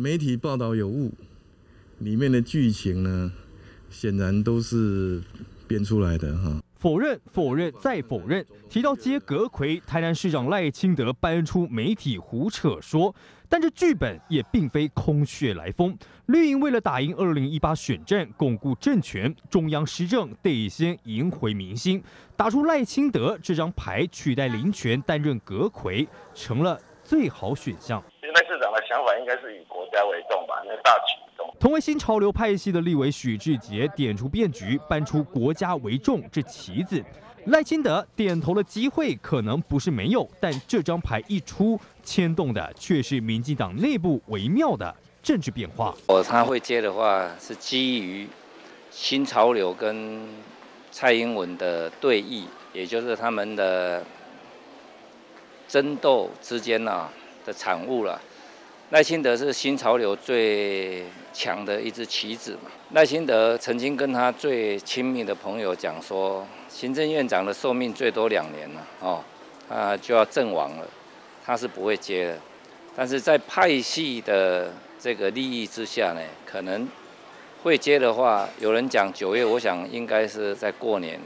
媒体报道有误，里面的剧情呢，显然都是编出来的哈。否认，否认，再否认。提到接阁魁，台南市长赖清德搬出媒体胡扯说，但这剧本也并非空穴来风。绿营为了打赢二零一八选战，巩固政权，中央施政得先赢回民心，打出赖清德这张牌，取代林权担任阁魁，成了最好选项。想法应该是以国家为重吧，那大局。同为新潮流派系的立委许志杰点出变局，搬出国家为重这旗子。赖清德点头的机会可能不是没有，但这张牌一出，牵动的却是民进党内部微妙的政治变化。我他会接的话，是基于新潮流跟蔡英文的对弈，也就是他们的争斗之间啊的产物了。赖清德是新潮流最强的一支棋子嘛？赖清德曾经跟他最亲密的朋友讲说，行政院长的寿命最多两年了，哦，他就要阵亡了，他是不会接的。但是在派系的这个利益之下呢，可能会接的话，有人讲九月，我想应该是在过年。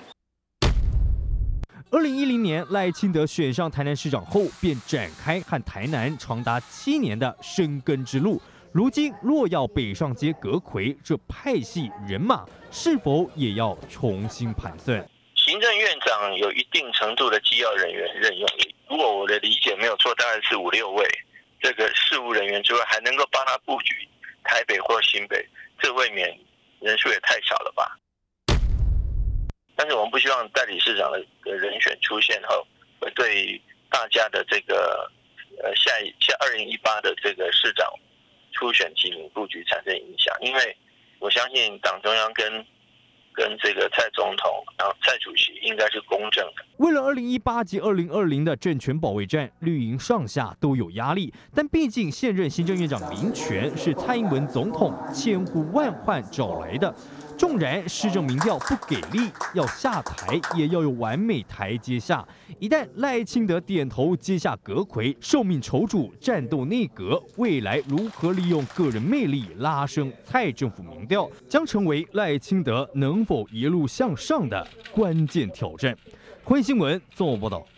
二零一零年，赖清德选上台南市长后，便展开和台南长达七年的生根之路。如今若要北上接阁魁，这派系人马是否也要重新盘算？行政院长有一定程度的机要人员任用，如果我的理解没有错，大概是五六位这个事务人员之外，还能够帮他布局台北或新北，这未免人数也太少了吧？但是我们不希望代理市长的人选出现后，会对大家的这个呃下一下二零一八的这个市长初选提名布局产生影响，因为我相信党中央跟。跟这个蔡总统，然后蔡主席应该是公正的。为了二零一八及二零二零的政权保卫战，绿营上下都有压力。但毕竟现任行政院长林权是蔡英文总统千呼万唤找来的。纵然施政民调不给力，要下台也要有完美台阶下。一旦赖清德点头接下阁魁，受命筹组战斗内阁，未来如何利用个人魅力拉升蔡政府民调，将成为赖清德能否一路向上的关键挑战。欢迎新闻综合报道。